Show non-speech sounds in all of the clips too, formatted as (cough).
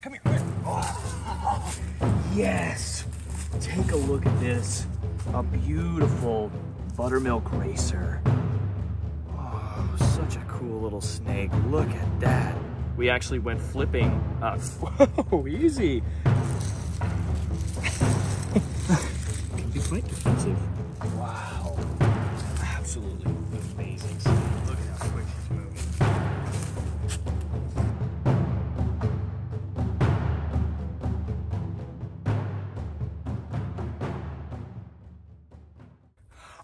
Come here. Oh, yes. Take a look at this. A beautiful buttermilk racer. Oh, such a cool little snake. Look at that. We actually went flipping. Uh, (laughs) easy. Can be quite defensive. Wow. Absolutely amazing. Look at how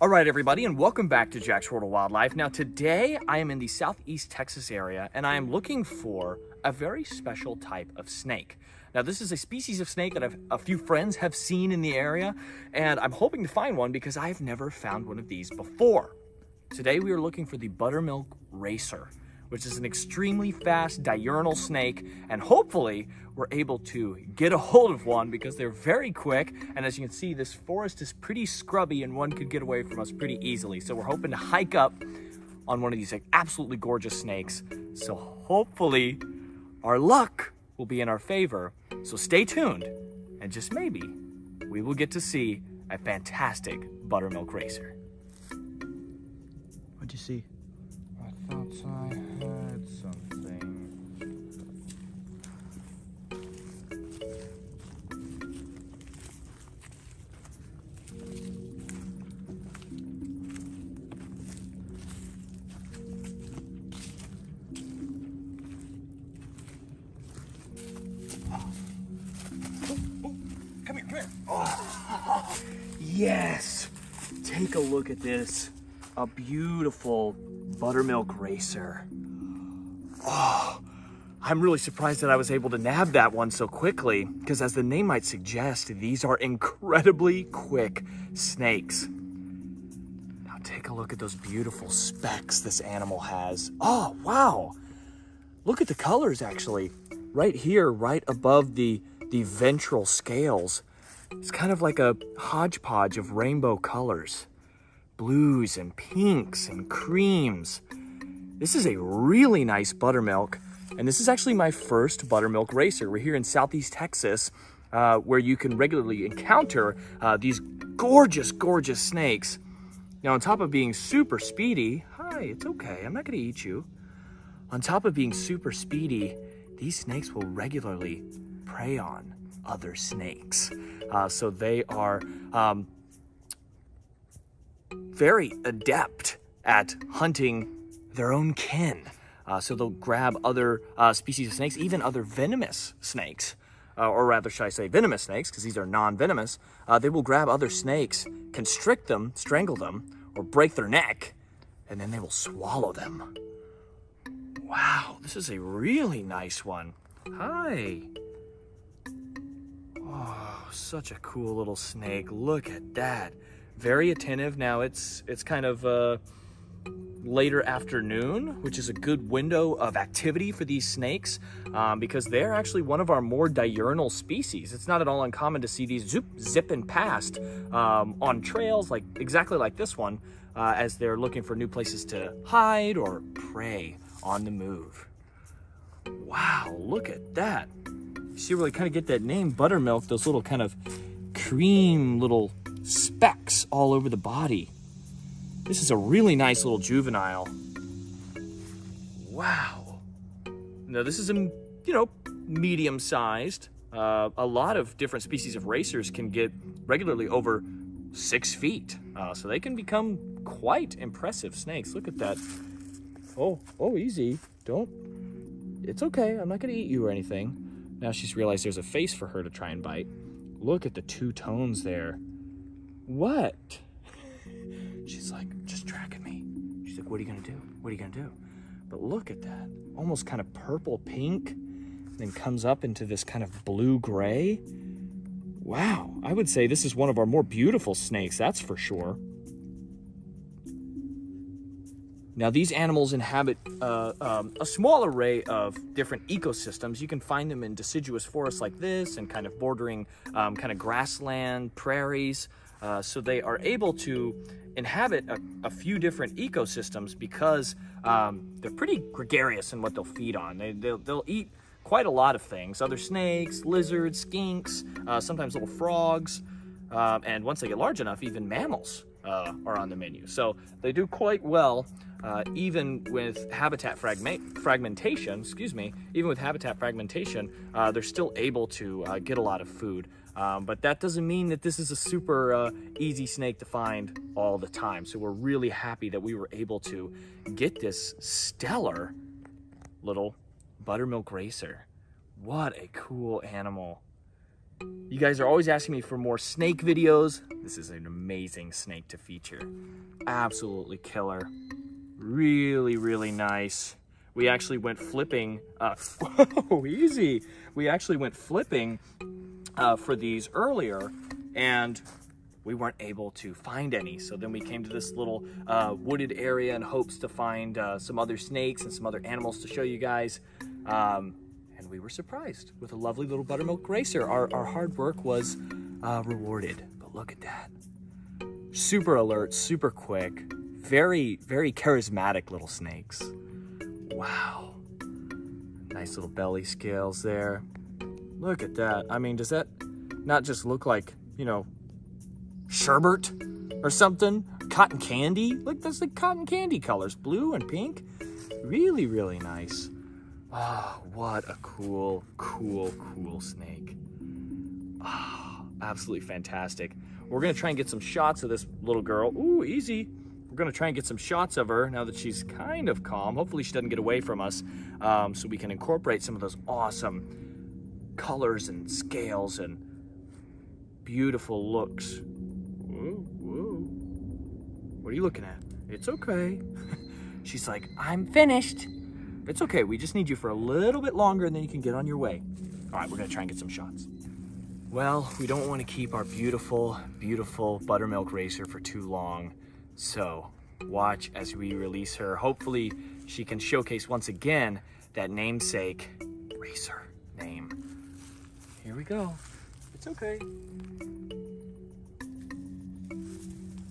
All right, everybody, and welcome back to Jack's World of Wildlife. Now, today I am in the southeast Texas area and I am looking for a very special type of snake. Now, this is a species of snake that I've, a few friends have seen in the area, and I'm hoping to find one because I've never found one of these before. Today, we are looking for the buttermilk racer, which is an extremely fast diurnal snake, and hopefully, we're able to get a hold of one because they're very quick. And as you can see, this forest is pretty scrubby, and one could get away from us pretty easily. So, we're hoping to hike up on one of these like, absolutely gorgeous snakes. So, hopefully, our luck will be in our favor. So, stay tuned, and just maybe we will get to see a fantastic buttermilk racer. What'd you see? Thought I heard something. Come here, come here. Yes. Take a look at this. A beautiful buttermilk racer. Oh, I'm really surprised that I was able to nab that one so quickly because as the name might suggest, these are incredibly quick snakes. Now take a look at those beautiful specks this animal has. Oh, wow. Look at the colors actually. Right here, right above the, the ventral scales. It's kind of like a hodgepodge of rainbow colors. Blues and pinks and creams. This is a really nice buttermilk. And this is actually my first buttermilk racer. We're here in Southeast Texas, uh, where you can regularly encounter uh, these gorgeous, gorgeous snakes. Now, on top of being super speedy, hi, it's okay, I'm not gonna eat you. On top of being super speedy, these snakes will regularly prey on other snakes. Uh, so they are um, very adept at hunting their own kin. Uh, so they'll grab other uh, species of snakes, even other venomous snakes, uh, or rather, should I say, venomous snakes, because these are non venomous. Uh, they will grab other snakes, constrict them, strangle them, or break their neck, and then they will swallow them. Wow, this is a really nice one. Hi. Oh, such a cool little snake. Look at that. Very attentive. Now it's it's kind of uh, later afternoon, which is a good window of activity for these snakes um, because they're actually one of our more diurnal species. It's not at all uncommon to see these zoop, zipping past um, on trails like exactly like this one uh, as they're looking for new places to hide or prey on the move. Wow, look at that. You see where they kind of get that name, buttermilk, those little kind of cream little specks all over the body. This is a really nice little juvenile. Wow. Now this is a, you know, medium sized. Uh, a lot of different species of racers can get regularly over six feet. Uh, so they can become quite impressive snakes. Look at that. Oh, oh, easy. Don't. It's okay. I'm not going to eat you or anything. Now she's realized there's a face for her to try and bite. Look at the two tones there. What? She's like, just tracking me. She's like, what are you gonna do? What are you gonna do? But look at that. Almost kind of purple pink, then comes up into this kind of blue gray. Wow, I would say this is one of our more beautiful snakes, that's for sure. Now, these animals inhabit uh, um, a small array of different ecosystems. You can find them in deciduous forests like this and kind of bordering um, kind of grassland, prairies. Uh, so they are able to inhabit a, a few different ecosystems because um, they're pretty gregarious in what they'll feed on. They, they'll, they'll eat quite a lot of things other snakes, lizards, skinks, uh, sometimes little frogs, um, and once they get large enough, even mammals uh, are on the menu. So they do quite well. Uh, even with habitat fragment fragmentation, excuse me, even with habitat fragmentation, uh, they're still able to get a lot of food. Um, but that doesn't mean that this is a super uh, easy snake to find all the time. So we're really happy that we were able to get this stellar little buttermilk racer. What a cool animal. You guys are always asking me for more snake videos. This is an amazing snake to feature. Absolutely killer. Really, really nice. We actually went flipping, uh, (laughs) whoa, easy. We actually went flipping uh, for these earlier and we weren't able to find any. So then we came to this little uh, wooded area in hopes to find uh, some other snakes and some other animals to show you guys. Um, and we were surprised with a lovely little buttermilk racer. Our, our hard work was uh, rewarded, but look at that. Super alert, super quick, very, very charismatic little snakes. Wow. Nice little belly scales there. Look at that. I mean, does that not just look like, you know, sherbet or something? Cotton candy? Look, that's like cotton candy colors, blue and pink. Really, really nice. Oh, what a cool, cool, cool snake. Oh, absolutely fantastic. We're gonna try and get some shots of this little girl. Ooh, easy. We're gonna try and get some shots of her now that she's kind of calm. Hopefully she doesn't get away from us um, so we can incorporate some of those awesome colors and scales and beautiful looks. Whoa, whoa. What are you looking at? It's okay. (laughs) She's like, I'm finished. It's okay. We just need you for a little bit longer and then you can get on your way. All right, we're going to try and get some shots. Well, we don't want to keep our beautiful, beautiful buttermilk racer for too long. So watch as we release her. Hopefully she can showcase once again that namesake racer name. Here we go. It's okay.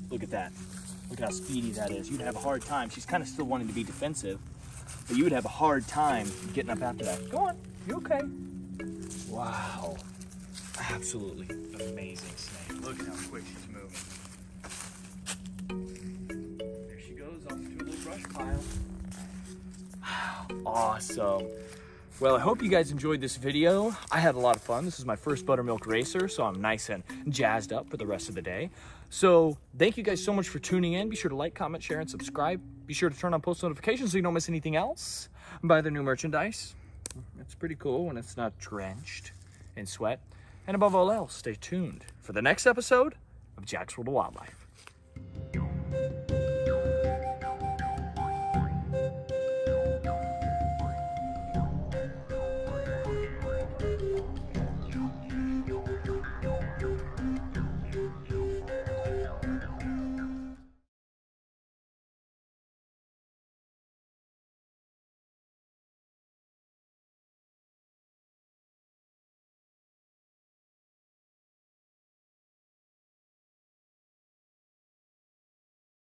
Look at that. Look how speedy that is. You'd have a hard time. She's kind of still wanting to be defensive, but you would have a hard time getting up after that. Go on. You okay? Wow. Absolutely amazing snake. Look at how quick she's moving. There she goes off to a little brush pile. Awesome. Well, I hope you guys enjoyed this video. I had a lot of fun. This is my first buttermilk racer, so I'm nice and jazzed up for the rest of the day. So thank you guys so much for tuning in. Be sure to like, comment, share, and subscribe. Be sure to turn on post notifications so you don't miss anything else. Buy the new merchandise. It's pretty cool when it's not drenched in sweat. And above all else, stay tuned for the next episode of Jack's World of Wildlife.